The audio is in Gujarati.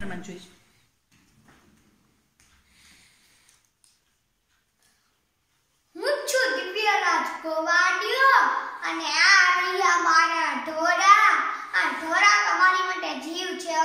કરવાનું જોઈશું હું છું દિવ્ય રાજકોવાડિયો અને આ રહ્યા મારા ઢોરા. આ ઢોરા તમારી માટે જીવ છે